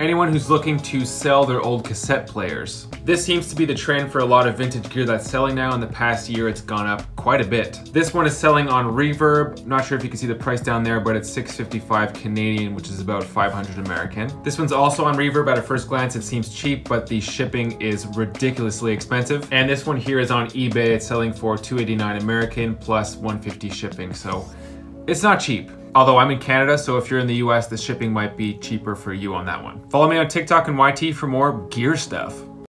anyone who's looking to sell their old cassette players. This seems to be the trend for a lot of vintage gear that's selling now. In the past year, it's gone up quite a bit. This one is selling on Reverb. Not sure if you can see the price down there, but it's 655 Canadian, which is about 500 American. This one's also on Reverb. At a first glance, it seems cheap, but the shipping is ridiculously expensive. And this one here is on eBay. It's selling for 289 American plus 150 shipping. So it's not cheap. Although I'm in Canada, so if you're in the US, the shipping might be cheaper for you on that one. Follow me on TikTok and YT for more gear stuff.